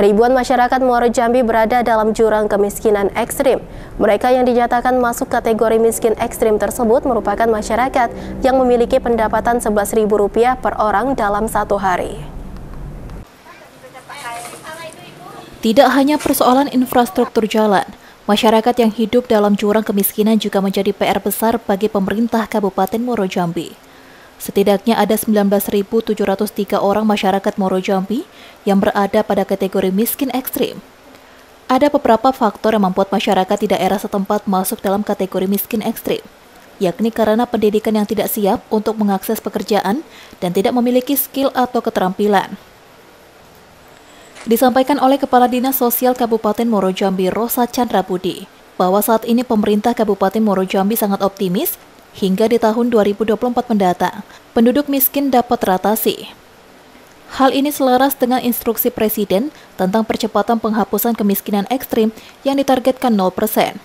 Ribuan masyarakat Muaro Jambi berada dalam jurang kemiskinan ekstrim. Mereka yang dinyatakan masuk kategori miskin ekstrim tersebut merupakan masyarakat yang memiliki pendapatan Rp11.000 per orang dalam satu hari. Tidak hanya persoalan infrastruktur jalan, masyarakat yang hidup dalam jurang kemiskinan juga menjadi PR besar bagi pemerintah Kabupaten Muaro Jambi. Setidaknya ada 19.703 orang masyarakat Moro Jambi yang berada pada kategori miskin ekstrim. Ada beberapa faktor yang membuat masyarakat di daerah setempat masuk dalam kategori miskin ekstrim, yakni karena pendidikan yang tidak siap untuk mengakses pekerjaan dan tidak memiliki skill atau keterampilan. Disampaikan oleh Kepala Dinas Sosial Kabupaten Moro Jambi Rosa Chandra Budi, bahwa saat ini pemerintah Kabupaten Moro Jambi sangat optimis hingga di tahun 2024 mendatang, penduduk miskin dapat teratasi. Hal ini selaras dengan instruksi Presiden tentang percepatan penghapusan kemiskinan ekstrim yang ditargetkan 0%.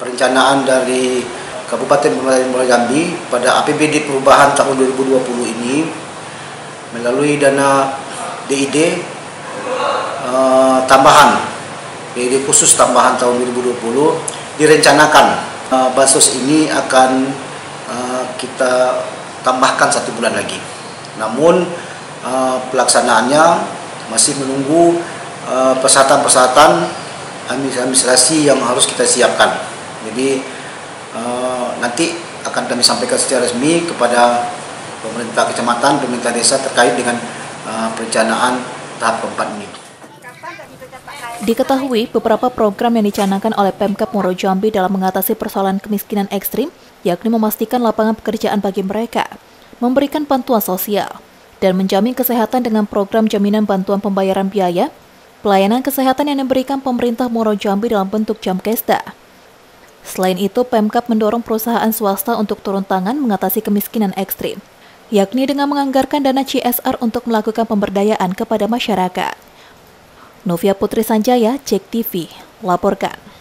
Perencanaan dari Kabupaten Muara Jambi pada APBD perubahan tahun 2020 ini melalui dana DID eh, tambahan, DID khusus tambahan tahun 2020 direncanakan uh, ini akan uh, kita tambahkan satu bulan lagi. Namun uh, pelaksanaannya masih menunggu persyaratan-persyaratan administrasi yang harus kita siapkan. Jadi uh, nanti akan kami sampaikan secara resmi kepada pemerintah kecamatan, pemerintah desa terkait dengan uh, perencanaan tahap keempat ini. Diketahui beberapa program yang dicanangkan oleh Pemkap Moro Jambi dalam mengatasi persoalan kemiskinan ekstrim, yakni memastikan lapangan pekerjaan bagi mereka, memberikan bantuan sosial, dan menjamin kesehatan dengan program jaminan bantuan pembayaran biaya, pelayanan kesehatan yang diberikan pemerintah Moro Jambi dalam bentuk jam kesta. Selain itu, Pemkap mendorong perusahaan swasta untuk turun tangan mengatasi kemiskinan ekstrim, yakni dengan menganggarkan dana CSR untuk melakukan pemberdayaan kepada masyarakat. Novia Putri Sanjaya, Cek TV, laporkan.